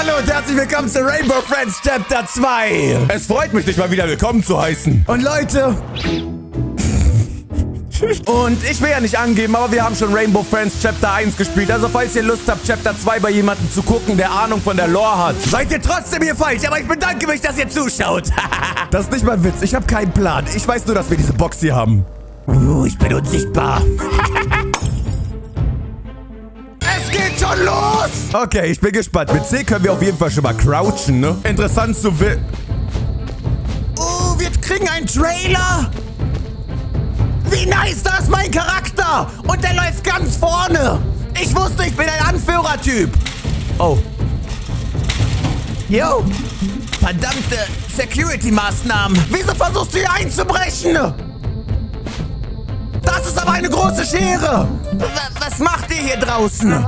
Hallo und herzlich willkommen zu Rainbow Friends Chapter 2. Es freut mich, dich mal wieder willkommen zu heißen. Und Leute... Und ich will ja nicht angeben, aber wir haben schon Rainbow Friends Chapter 1 gespielt. Also falls ihr Lust habt, Chapter 2 bei jemandem zu gucken, der Ahnung von der Lore hat, seid ihr trotzdem hier falsch. Aber ich bedanke mich, dass ihr zuschaut. das ist nicht mein Witz. Ich habe keinen Plan. Ich weiß nur, dass wir diese Box hier haben. Uh, ich bin unsichtbar. geht schon los. Okay, ich bin gespannt. Mit C können wir auf jeden Fall schon mal crouchen, ne? Interessant zu wissen. Uh, wir kriegen einen Trailer. Wie nice, da ist mein Charakter. Und der läuft ganz vorne. Ich wusste, ich bin ein Anführertyp. Oh. Yo. Verdammte Security-Maßnahmen. Wieso versuchst du hier einzubrechen? Das ist aber eine große Schere. Was macht ihr hier draußen?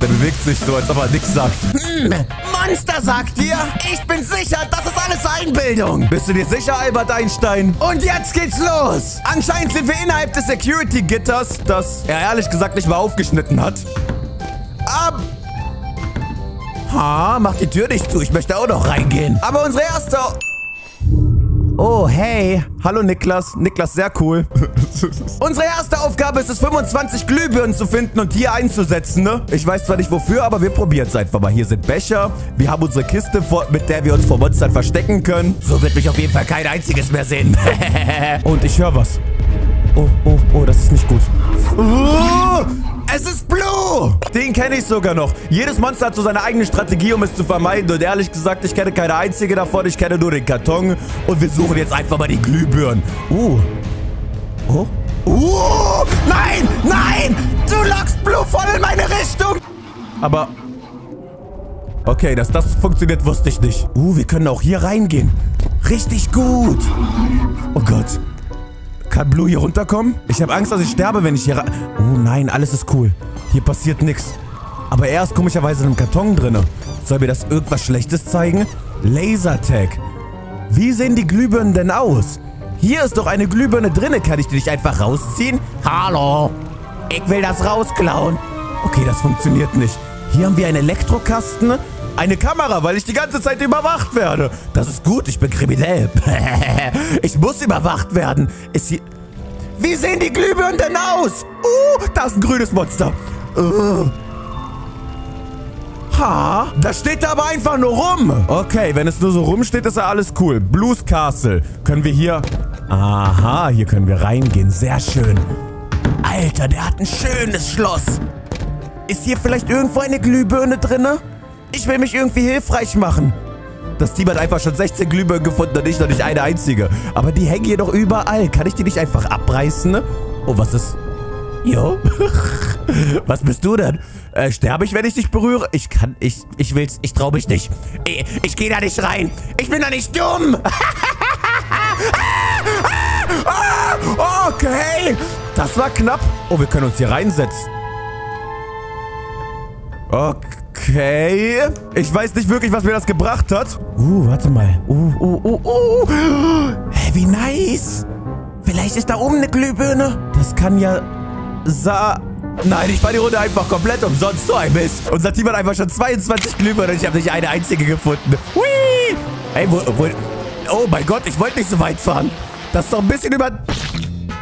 Der bewegt sich so, als ob er nichts sagt. Hm, Monster sagt dir? Ich bin sicher, das ist alles Einbildung. Bist du dir sicher, Albert Einstein? Und jetzt geht's los. Anscheinend sind wir innerhalb des Security-Gitters, das er ehrlich gesagt nicht mal aufgeschnitten hat. Ab... Ha, mach die Tür nicht zu. Ich möchte auch noch reingehen. Aber unsere erste... Oh, hey. Hallo Niklas. Niklas, sehr cool. Unsere erste Aufgabe ist es, 25 Glühbirnen zu finden und hier einzusetzen, ne? Ich weiß zwar nicht wofür, aber wir probieren es einfach mal. Hier sind Becher. Wir haben unsere Kiste, mit der wir uns vor Monstern verstecken können. So wird mich auf jeden Fall kein einziges mehr sehen. und ich höre was. Oh, oh, oh, das ist nicht gut. Oh, es ist Blue! Den kenne ich sogar noch. Jedes Monster hat so seine eigene Strategie, um es zu vermeiden. Und ehrlich gesagt, ich kenne keine einzige davon. Ich kenne nur den Karton. Und wir suchen jetzt einfach mal die Glühbirnen. Uh. Oh. Uh. Nein! Nein! Du lockst Blue voll in meine Richtung! Aber... Okay, dass das funktioniert, wusste ich nicht. Uh, wir können auch hier reingehen. Richtig gut. Oh Gott. Kann Blue hier runterkommen? Ich habe Angst, dass ich sterbe, wenn ich hier... Oh nein, alles ist cool. Hier passiert nichts. Aber er ist komischerweise in einem Karton drin. Soll mir das irgendwas Schlechtes zeigen? Lasertag. Wie sehen die Glühbirnen denn aus? Hier ist doch eine Glühbirne drin. Kann ich die nicht einfach rausziehen? Hallo. Ich will das rausklauen. Okay, das funktioniert nicht. Hier haben wir einen Elektrokasten. Eine Kamera, weil ich die ganze Zeit überwacht werde. Das ist gut, ich bin kriminell. ich muss überwacht werden. Ist hier... Wie sehen die Glühbirnen denn aus? Uh, da ist ein grünes Monster. Uh. Ha, das steht da aber einfach nur rum. Okay, wenn es nur so rumsteht, ist ja alles cool. Blues Castle. Können wir hier... Aha, hier können wir reingehen. Sehr schön. Alter, der hat ein schönes Schloss. Ist hier vielleicht irgendwo eine Glühbirne drinne? Ich will mich irgendwie hilfreich machen. Das Team hat einfach schon 16 Glühbirnen gefunden und ich noch nicht eine einzige. Aber die hängen hier doch überall. Kann ich die nicht einfach abreißen? Oh, was ist... Jo? was bist du denn? Äh, sterbe ich, wenn ich dich berühre? Ich kann... Ich... Ich will's... Ich trau mich nicht. Ich, ich gehe da nicht rein. Ich bin da nicht dumm. okay. Das war knapp. Oh, wir können uns hier reinsetzen. Okay. Okay. Ich weiß nicht wirklich, was mir das gebracht hat. Uh, warte mal. Uh, uh, uh, uh. Hey, wie nice. Vielleicht ist da oben eine Glühbirne. Das kann ja... Sa... Nein, ich war die Runde einfach komplett umsonst. So ein Mist. Unser Team hat einfach schon 22 Glühbirnen und ich habe nicht eine einzige gefunden. Hui. Ey, wo, wo... Oh mein Gott, ich wollte nicht so weit fahren. Das ist doch ein bisschen über...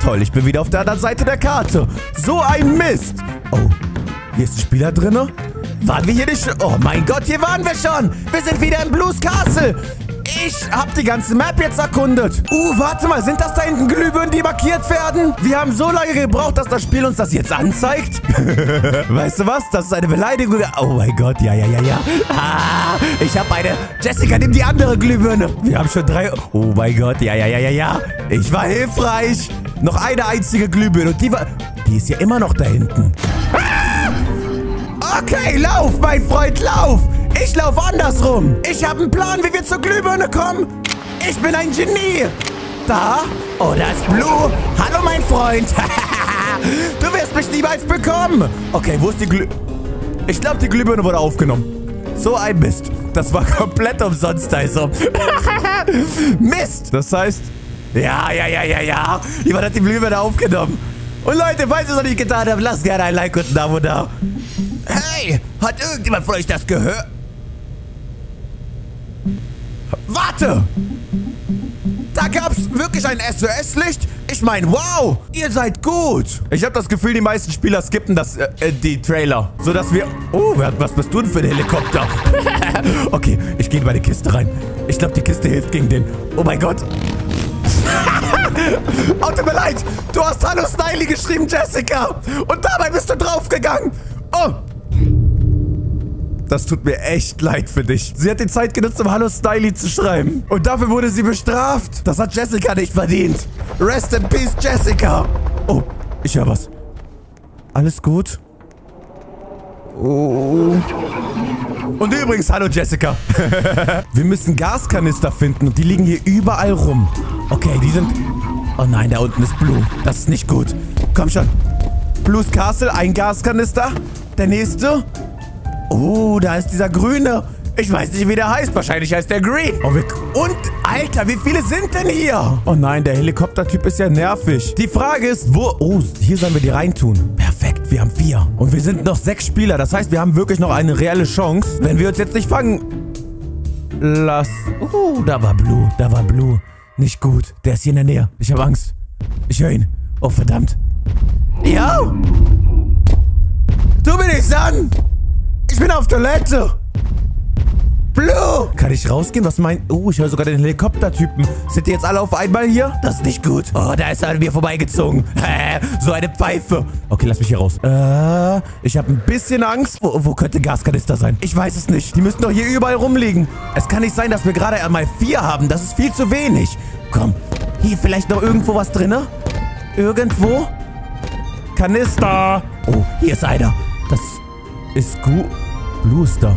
Toll, ich bin wieder auf der anderen Seite der Karte. So ein Mist. Oh, hier ist ein Spieler drinne. Waren wir hier nicht schon? Oh mein Gott, hier waren wir schon. Wir sind wieder im Blues Castle. Ich hab die ganze Map jetzt erkundet. Uh, warte mal, sind das da hinten Glühbirnen, die markiert werden? Wir haben so lange gebraucht, dass das Spiel uns das jetzt anzeigt. weißt du was? Das ist eine Beleidigung. Oh mein Gott, ja, ja, ja, ja. Ah, ich habe eine. Jessica, nimm die andere Glühbirne. Wir haben schon drei. Oh mein Gott, ja, ja, ja, ja, ja. Ich war hilfreich. Noch eine einzige Glühbirne und die war... Die ist ja immer noch da hinten. Okay, lauf, mein Freund, lauf! Ich lauf andersrum. Ich habe einen Plan, wie wir zur Glühbirne kommen. Ich bin ein Genie. Da. Oh, da ist Blue. Hallo, mein Freund. du wirst mich niemals bekommen. Okay, wo ist die Glüh... Ich glaube, die Glühbirne wurde aufgenommen. So ein Mist. Das war komplett umsonst, also. Mist. Das heißt... Ja, ja, ja, ja, ja. Jemand hat die Glühbirne aufgenommen. Und Leute, falls ihr es noch nicht getan habt, lasst gerne ein Like und ein Abo da. Hey, hat irgendjemand von euch das gehört? Warte! Da gab's wirklich ein SOS-Licht? Ich meine, wow, ihr seid gut. Ich habe das Gefühl, die meisten Spieler skippen das, äh, äh, die Trailer. Sodass wir... Oh, was bist du denn für ein Helikopter? okay, ich gehe in meine Kiste rein. Ich glaube, die Kiste hilft gegen den... Oh mein Gott. oh, tut mir leid. Du hast Hallo Sniley geschrieben, Jessica. Und dabei bist du draufgegangen. Oh, das tut mir echt leid für dich. Sie hat die Zeit genutzt, um Hallo Styly zu schreiben. Und dafür wurde sie bestraft. Das hat Jessica nicht verdient. Rest in peace, Jessica. Oh, ich höre was. Alles gut? Oh. Und übrigens, hallo Jessica. Wir müssen Gaskanister finden und die liegen hier überall rum. Okay, die sind... Oh nein, da unten ist Blue. Das ist nicht gut. Komm schon. Blues Castle, ein Gaskanister. Der nächste. Oh, da ist dieser Grüne. Ich weiß nicht, wie der heißt. Wahrscheinlich heißt der Green. Oh, und, Alter, wie viele sind denn hier? Oh nein, der Helikoptertyp ist ja nervig. Die Frage ist, wo... Oh, hier sollen wir die reintun. Perfekt, wir haben vier. Und wir sind noch sechs Spieler. Das heißt, wir haben wirklich noch eine reelle Chance. Wenn wir uns jetzt nicht fangen... Lass... Oh, da war Blue. Da war Blue. Nicht gut. Der ist hier in der Nähe. Ich habe Angst. Ich höre ihn. Oh, verdammt. Ja! Du bin ich an! Ich bin auf Toilette. Blue! Kann ich rausgehen? Was mein... Oh, ich höre sogar den Helikoptertypen. Sind die jetzt alle auf einmal hier? Das ist nicht gut. Oh, da ist er an mir vorbeigezogen. so eine Pfeife. Okay, lass mich hier raus. Äh, ich habe ein bisschen Angst. Wo, wo könnte Gaskanister sein? Ich weiß es nicht. Die müssen doch hier überall rumliegen. Es kann nicht sein, dass wir gerade einmal vier haben. Das ist viel zu wenig. Komm, hier vielleicht noch irgendwo was drin? Irgendwo? Kanister. Oh, hier ist einer. Das ist gut. Blue ist da.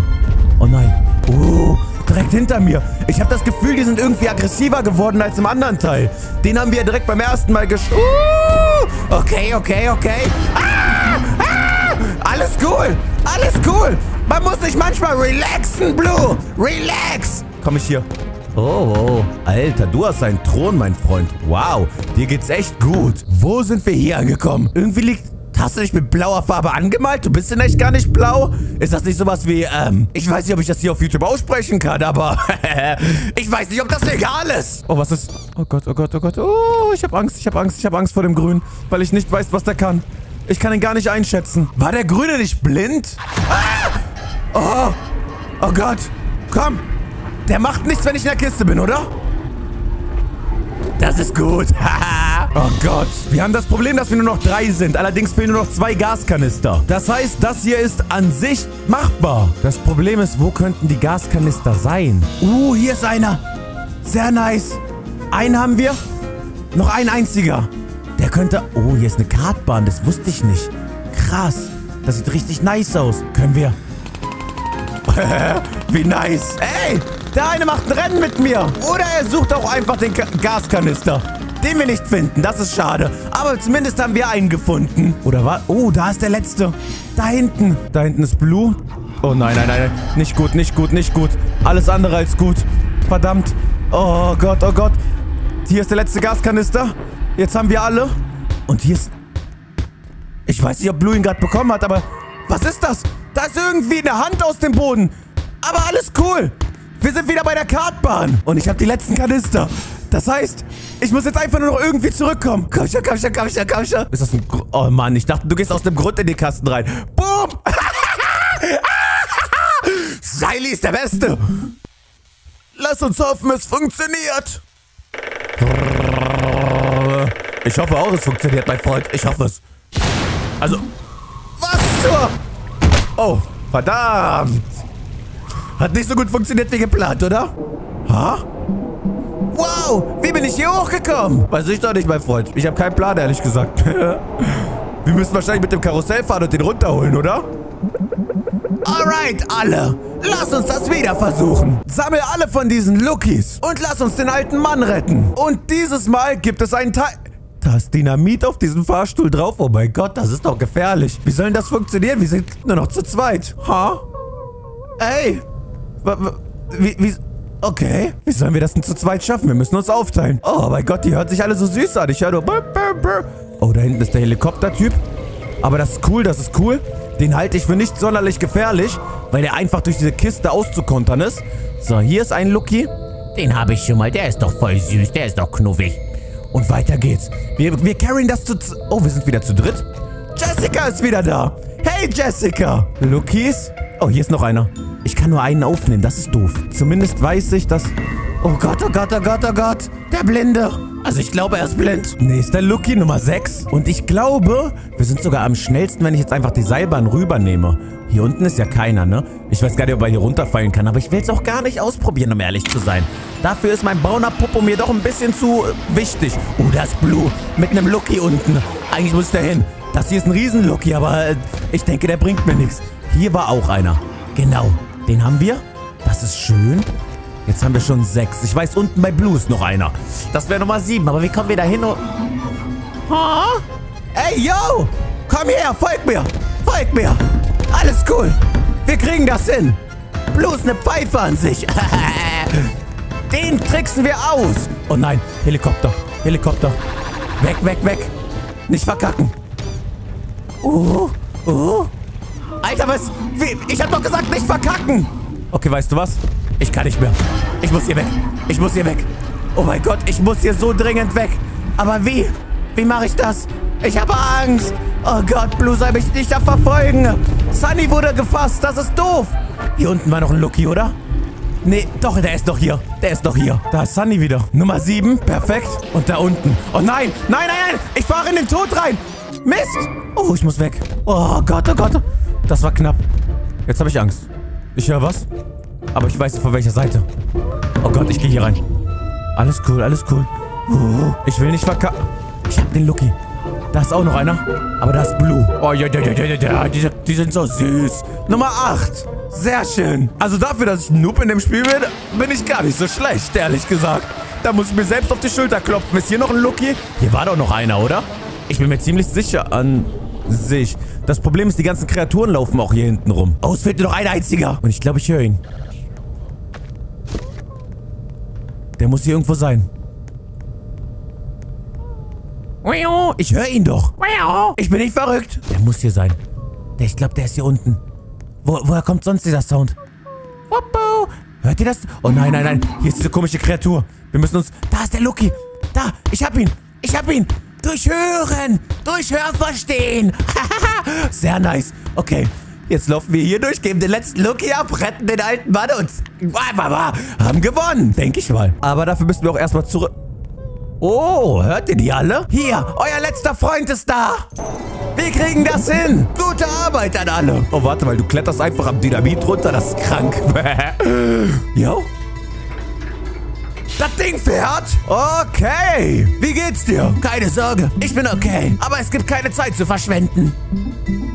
Oh nein. Oh, direkt hinter mir. Ich habe das Gefühl, die sind irgendwie aggressiver geworden als im anderen Teil. Den haben wir direkt beim ersten Mal gesch... Uh, okay, okay, okay. Ah, ah, alles cool. Alles cool. Man muss sich manchmal relaxen, Blue. Relax. Komm ich hier. Oh, oh, Alter, du hast einen Thron, mein Freund. Wow, dir geht's echt gut. Wo sind wir hier angekommen? Irgendwie liegt Hast du dich mit blauer Farbe angemalt? Du bist in echt gar nicht blau? Ist das nicht sowas wie, ähm, ich weiß nicht, ob ich das hier auf YouTube aussprechen kann, aber ich weiß nicht, ob das legal ist. Oh, was ist? Oh Gott, oh Gott, oh Gott. Oh, ich habe Angst, ich habe Angst, ich habe Angst vor dem Grün, weil ich nicht weiß, was der kann. Ich kann ihn gar nicht einschätzen. War der Grüne nicht blind? Ah! Oh, oh Gott. Komm. Der macht nichts, wenn ich in der Kiste bin, oder? Das ist gut. oh Gott. Wir haben das Problem, dass wir nur noch drei sind. Allerdings fehlen nur noch zwei Gaskanister. Das heißt, das hier ist an sich machbar. Das Problem ist, wo könnten die Gaskanister sein? Uh, hier ist einer. Sehr nice. Einen haben wir. Noch ein einziger. Der könnte... Oh, hier ist eine Kartbahn. Das wusste ich nicht. Krass. Das sieht richtig nice aus. Können wir... Wie nice. Ey, der eine macht ein Rennen mit mir. Oder er sucht auch einfach den Ka Gaskanister. Den wir nicht finden. Das ist schade. Aber zumindest haben wir einen gefunden. Oder was? Oh, da ist der letzte. Da hinten. Da hinten ist Blue. Oh nein, nein, nein. Nicht gut, nicht gut, nicht gut. Alles andere als gut. Verdammt. Oh Gott, oh Gott. Hier ist der letzte Gaskanister. Jetzt haben wir alle. Und hier ist... Ich weiß nicht, ob Blue ihn gerade bekommen hat, aber... Was ist das? Da ist irgendwie eine Hand aus dem Boden. Aber alles cool. Wir sind wieder bei der Kartbahn. Und ich habe die letzten Kanister. Das heißt, ich muss jetzt einfach nur noch irgendwie zurückkommen. Komm schon, komm schon, komm schon, komm schon. Ist das ein... Gr oh Mann, ich dachte, du gehst aus dem Grund in den Kasten rein. Boom! Seili ist der Beste. Lass uns hoffen, es funktioniert. Ich hoffe auch, es funktioniert, mein Freund. Ich hoffe es. Also... Was zur... Oh, verdammt. Hat nicht so gut funktioniert wie geplant, oder? Ha? Wow, wie bin ich hier hochgekommen? Weiß ich doch nicht, mein Freund. Ich habe keinen Plan, ehrlich gesagt. Wir müssen wahrscheinlich mit dem Karussell fahren und den runterholen, oder? Alright, alle. Lass uns das wieder versuchen. Sammel alle von diesen Lookies und lass uns den alten Mann retten. Und dieses Mal gibt es einen Teil... Da ist Dynamit auf diesem Fahrstuhl drauf. Oh mein Gott, das ist doch gefährlich. Wie soll denn das funktionieren? Wir sind nur noch zu zweit. Ha? Ey, wie, wie, okay. Wie sollen wir das denn zu zweit schaffen? Wir müssen uns aufteilen. Oh mein Gott, die hört sich alle so süß an. Ich höre nur... Oh, da hinten ist der Helikoptertyp. Aber das ist cool, das ist cool. Den halte ich für nicht sonderlich gefährlich, weil der einfach durch diese Kiste auszukontern ist. So, hier ist ein Lucky. Den habe ich schon mal. Der ist doch voll süß. Der ist doch knuffig. Und weiter geht's. Wir, wir carryen das zu... Oh, wir sind wieder zu dritt. Jessica ist wieder da. Hey, Jessica. Luckies. Oh, hier ist noch einer. Ich kann nur einen aufnehmen. Das ist doof. Zumindest weiß ich, dass... Oh Gott, oh Gott, oh Gott, oh Gott. Der Blinde. Also ich glaube, er ist blind. Nächster Lucky, Nummer 6. Und ich glaube, wir sind sogar am schnellsten, wenn ich jetzt einfach die Seilbahn rübernehme. Hier unten ist ja keiner, ne? Ich weiß gar nicht, ob er hier runterfallen kann, aber ich will es auch gar nicht ausprobieren, um ehrlich zu sein. Dafür ist mein brauner Popo mir doch ein bisschen zu äh, wichtig. Oh, da ist Blue mit einem Lucky unten. Eigentlich muss der hin. Das hier ist ein Riesen-Lucky, aber äh, ich denke, der bringt mir nichts. Hier war auch einer. Genau, den haben wir. Das ist schön. Jetzt haben wir schon sechs. Ich weiß, unten bei Blue ist noch einer. Das wäre Nummer sieben. Aber wie kommen wir da hin? Oh. Ey, yo! Komm her, folg mir! Folg mir! Alles cool! Wir kriegen das hin! Blue ist eine Pfeife an sich. Den tricksen wir aus. Oh nein, Helikopter. Helikopter. Weg, weg, weg. Nicht verkacken. Uh, uh. Alter, was? Ich hab doch gesagt, nicht verkacken. Okay, weißt du was? Ich kann nicht mehr. Ich muss hier weg. Ich muss hier weg. Oh mein Gott, ich muss hier so dringend weg. Aber wie? Wie mache ich das? Ich habe Angst. Oh Gott, Blue soll mich nicht verfolgen. Sunny wurde gefasst. Das ist doof. Hier unten war noch ein Lucky, oder? Nee, doch, der ist doch hier. Der ist doch hier. Da ist Sunny wieder. Nummer 7. Perfekt. Und da unten. Oh nein. Nein, nein, nein. Ich fahre in den Tod rein. Mist. Oh, ich muss weg. Oh Gott, oh Gott. Das war knapp. Jetzt habe ich Angst. Ich höre was. Aber ich weiß nicht, von welcher Seite. Oh Gott, ich gehe hier rein. Alles cool, alles cool. Ich will nicht verkacken. Ich hab den Lucky. Da ist auch noch einer. Aber da ist Blue. Oh, ja, ja, ja, ja, ja. Die, die sind so süß. Nummer 8. Sehr schön. Also dafür, dass ich ein Noob in dem Spiel bin, bin ich gar nicht so schlecht, ehrlich gesagt. Da muss ich mir selbst auf die Schulter klopfen. Ist hier noch ein Lucky? Hier war doch noch einer, oder? Ich bin mir ziemlich sicher an sich. Das Problem ist, die ganzen Kreaturen laufen auch hier hinten rum. Oh, es fehlt nur noch ein einziger. Und ich glaube, ich höre ihn. Der muss hier irgendwo sein. Ich höre ihn doch. Ich bin nicht verrückt. Der muss hier sein. Ich glaube, der ist hier unten. Wo, woher kommt sonst dieser Sound? Hört ihr das? Oh nein, nein, nein. Hier ist diese komische Kreatur. Wir müssen uns... Da ist der Lucky. Da, ich hab ihn. Ich hab ihn. Durch Hören. Durch Hörverstehen. Sehr nice. Okay, Jetzt laufen wir hier durch, geben den letzten Look hier ab, retten den alten Mann und haben gewonnen, denke ich mal. Aber dafür müssen wir auch erstmal zurück... Oh, hört ihr die alle? Hier, euer letzter Freund ist da. Wir kriegen das hin. Gute Arbeit an alle. Oh, warte mal, du kletterst einfach am Dynamit runter, das ist krank. Jo. Das Ding fährt? Okay. Wie geht's dir? Keine Sorge, ich bin okay. Aber es gibt keine Zeit zu verschwenden.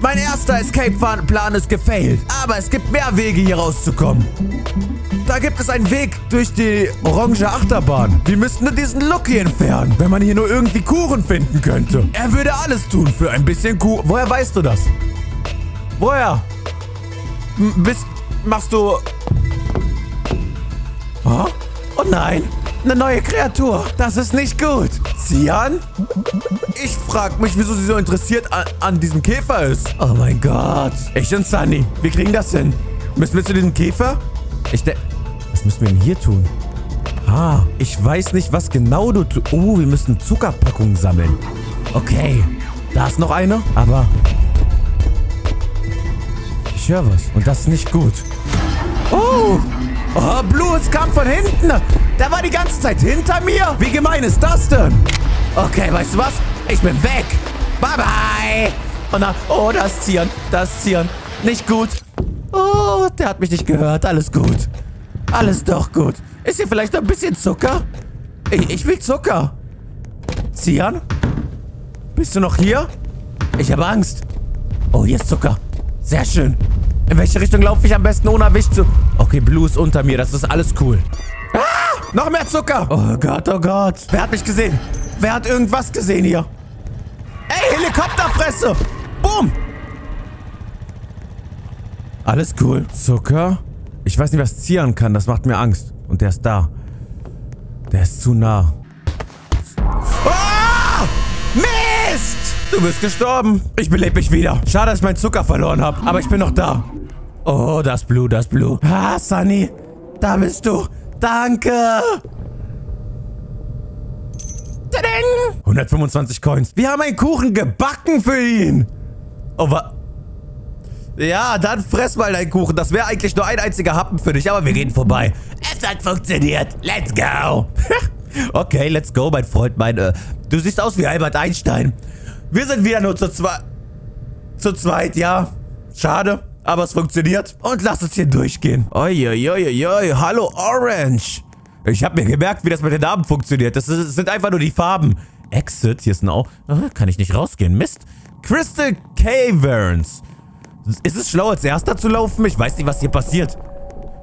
Mein erster Escape-Plan ist gefailt, aber es gibt mehr Wege, hier rauszukommen. Da gibt es einen Weg durch die orange Achterbahn. Wir müssten nur diesen hier entfernen, wenn man hier nur irgendwie Kuchen finden könnte. Er würde alles tun für ein bisschen Kuchen. Woher weißt du das? Woher? M bist, machst du... Oh? Oh nein, eine neue Kreatur. Das ist nicht gut. Cian? Ich frag mich, wieso sie so interessiert an, an diesem Käfer ist. Oh mein Gott. Ich und Sunny, wir kriegen das hin. Müssen wir zu diesem Käfer? Ich denke... Was müssen wir denn hier tun? Ah, ich weiß nicht, was genau du. Oh, wir müssen Zuckerpackungen sammeln. Okay. Da ist noch eine, aber... Ich höre was. Und das ist nicht gut. Oh! Oh, Blue, es kam von hinten. Der war die ganze Zeit hinter mir. Wie gemein ist das denn? Okay, weißt du was? Ich bin weg. Bye, bye. Und dann, oh, das Zieren, das Zieren. Nicht gut. Oh, der hat mich nicht gehört. Alles gut. Alles doch gut. Ist hier vielleicht ein bisschen Zucker? Ich, ich will Zucker. Zian? Bist du noch hier? Ich habe Angst. Oh, hier ist Zucker. Sehr schön. In welche Richtung laufe ich am besten ohne erwischt zu... Okay, Blue ist unter mir. Das ist alles cool. Ah! Noch mehr Zucker. Oh Gott, oh Gott. Wer hat mich gesehen? Wer hat irgendwas gesehen hier? Ey, Helikopterfresse. Boom. Alles cool. Zucker? Ich weiß nicht, was zieren kann. Das macht mir Angst. Und der ist da. Der ist zu nah. Ah! Mist! Du bist gestorben. Ich belebe mich wieder. Schade, dass ich meinen Zucker verloren habe. Aber ich bin noch da. Oh, das Blue, das Blue. Ah, Sunny. Da bist du. Danke. Tadang. 125 Coins. Wir haben einen Kuchen gebacken für ihn. Oh, was? Ja, dann fress mal deinen Kuchen. Das wäre eigentlich nur ein einziger Happen für dich, aber wir gehen vorbei. Es hat funktioniert. Let's go. okay, let's go, mein Freund. Mein, äh, du siehst aus wie Albert Einstein. Wir sind wieder nur zu zweit. Zu zweit, ja. Schade, aber es funktioniert. Und lass uns hier durchgehen. Uiuiuiui, hallo Orange. Ich habe mir gemerkt, wie das mit den Namen funktioniert. Das, ist, das sind einfach nur die Farben. Exit, hier ist ein Au. Kann ich nicht rausgehen. Mist. Crystal Caverns. Ist es schlau, als erster zu laufen? Ich weiß nicht, was hier passiert.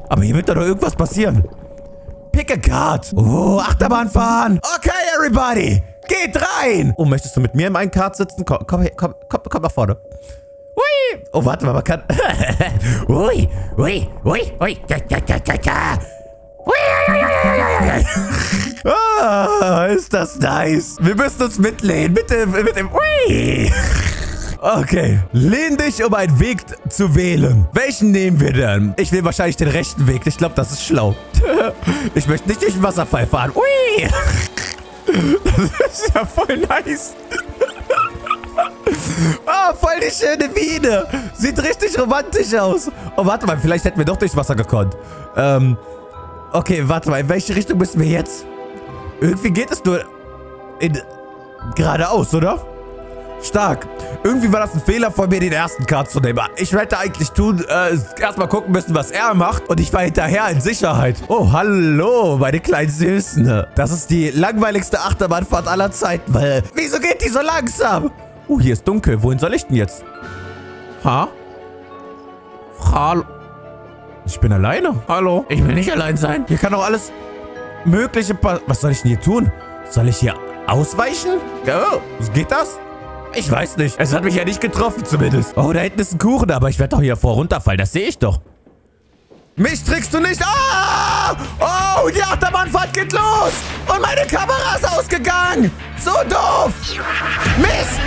Aber hier wird doch irgendwas passieren. Pick a card. Oh, Achterbahn fahren. Okay, everybody. Geht rein. Oh, möchtest du mit mir in meinem Kart sitzen? Komm, komm, komm, komm, komm nach vorne. Oh, warte mal, man kann... ui, ui, ui, ui. Ah, ist das nice. Wir müssen uns mitlehnen. Mit dem, mit dem... Ui. Okay, lehn dich, um einen Weg zu wählen. Welchen nehmen wir denn? Ich will wahrscheinlich den rechten Weg. Ich glaube, das ist schlau. ich möchte nicht durch den Wasserfall fahren. Ui! Das ist ja voll nice. Ah, oh, voll die schöne Wiene. Sieht richtig romantisch aus. Oh, warte mal, vielleicht hätten wir doch durchs Wasser gekonnt. Ähm, okay, warte mal, in welche Richtung müssen wir jetzt? Irgendwie geht es nur in geradeaus, oder? Stark. Irgendwie war das ein Fehler von mir, den ersten Card zu nehmen. Ich hätte eigentlich tun, äh, erstmal gucken müssen, was er macht. Und ich war hinterher in Sicherheit. Oh, hallo, meine kleinen Süßen. Das ist die langweiligste Achterbahnfahrt aller Zeiten. Weil, wieso geht die so langsam? Oh, hier ist dunkel. Wohin soll ich denn jetzt? Ha? Hallo? Ich bin alleine. Hallo? Ich will nicht allein sein. Hier kann doch alles mögliche... Was soll ich denn hier tun? Soll ich hier ausweichen? Oh, geht das? Ich weiß nicht. Es hat mich ja nicht getroffen zumindest. Oh, da hinten ist ein Kuchen, aber ich werde doch hier vor runterfallen. Das sehe ich doch. Mich trickst du nicht. Ah! Oh, die Achterbahnfahrt geht los. Und meine Kamera ist ausgegangen. So doof. Mist.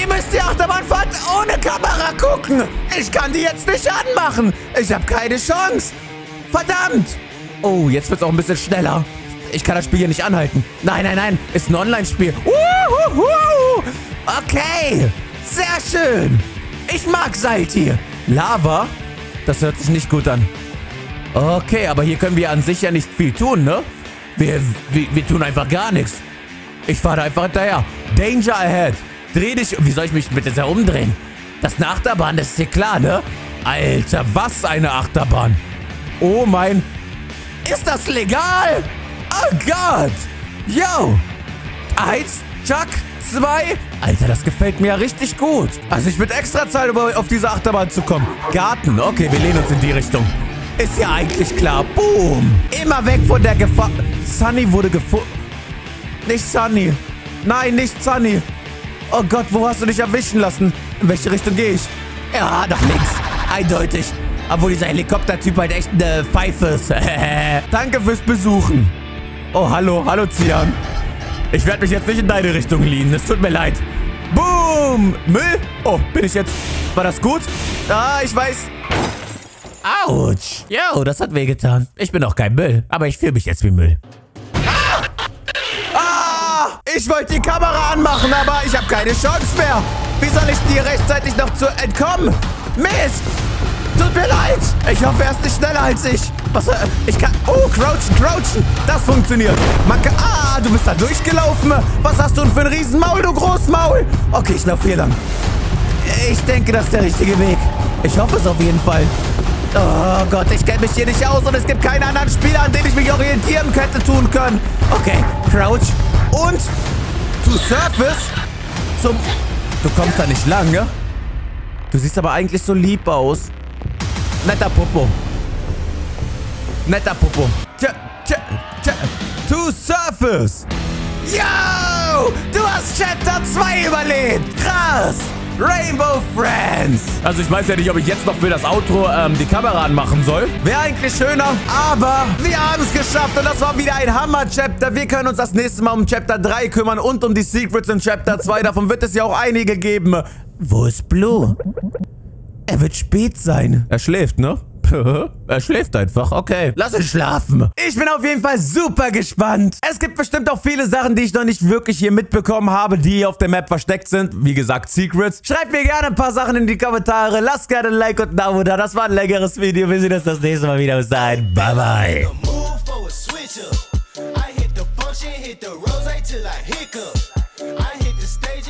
Ihr müsst die Achterbahnfahrt ohne Kamera gucken. Ich kann die jetzt nicht anmachen. Ich habe keine Chance. Verdammt. Oh, jetzt wird es auch ein bisschen schneller. Ich kann das Spiel hier nicht anhalten. Nein, nein, nein. Ist ein Online-Spiel. Okay, sehr schön. Ich mag Seiltier. Lava? Das hört sich nicht gut an. Okay, aber hier können wir an sich ja nicht viel tun, ne? Wir, wir, wir tun einfach gar nichts. Ich fahre einfach hinterher. Danger ahead. Dreh dich. Wie soll ich mich bitte da umdrehen? Das ist eine Achterbahn, das ist dir klar, ne? Alter, was eine Achterbahn. Oh mein... Ist das legal? Oh Gott. Yo. Eins, Chuck, zwei. Alter, das gefällt mir ja richtig gut. Also ich würde extra zahlen, um auf diese Achterbahn zu kommen. Garten. Okay, wir lehnen uns in die Richtung. Ist ja eigentlich klar. Boom. Immer weg von der Gefahr. Sunny wurde gefunden. Nicht Sunny. Nein, nicht Sunny. Oh Gott, wo hast du dich erwischen lassen? In welche Richtung gehe ich? Ja, nach links. Eindeutig. Obwohl dieser Helikoptertyp halt echt eine Pfeife ist. Danke fürs Besuchen. Oh, hallo. Hallo, Zian. Ich werde mich jetzt nicht in deine Richtung liehen. Es tut mir leid. Boom! Müll? Oh, bin ich jetzt... War das gut? Ah, ich weiß... Autsch. Jo, das hat wehgetan. Ich bin auch kein Müll, aber ich fühle mich jetzt wie Müll. Ich wollte die Kamera anmachen, aber ich habe keine Chance mehr. Wie soll ich dir rechtzeitig noch zu entkommen? Mist! Tut mir leid. Ich hoffe, er ist nicht schneller als ich. Was? Äh, ich kann... Oh, crouchen, crouchen. Das funktioniert. Man kann... Ah, du bist da durchgelaufen. Was hast du denn für ein Riesenmaul, du Großmaul? Okay, ich laufe hier lang. Ich denke, das ist der richtige Weg. Ich hoffe es auf jeden Fall. Oh Gott, ich kenne mich hier nicht aus und es gibt keinen anderen Spieler, an den ich mich orientieren könnte tun können. Okay, Crouch und to Surface zum... Du kommst da nicht lang, ne? Du siehst aber eigentlich so lieb aus. Netter Popo. Netter Popo. Tja, tja, tja. To Surface. Yo! Du hast Chapter 2 überlebt. Krass. Rainbow Friends. Also ich weiß ja nicht, ob ich jetzt noch für das Outro ähm, die Kamera anmachen soll. Wäre eigentlich schöner, aber wir haben es geschafft und das war wieder ein Hammer-Chapter. Wir können uns das nächste Mal um Chapter 3 kümmern und um die Secrets in Chapter 2. Davon wird es ja auch einige geben. Wo ist Blue? Er wird spät sein. Er schläft, ne? er schläft einfach. Okay. Lass ihn schlafen. Ich bin auf jeden Fall super gespannt. Es gibt bestimmt auch viele Sachen, die ich noch nicht wirklich hier mitbekommen habe, die hier auf der Map versteckt sind. Wie gesagt, Secrets. Schreibt mir gerne ein paar Sachen in die Kommentare. Lasst gerne ein Like und ein Abo da. Das war ein längeres Video. Wir sehen uns das nächste Mal wieder. Bis dahin. Bye, bye. till I hiccup. I hit the stage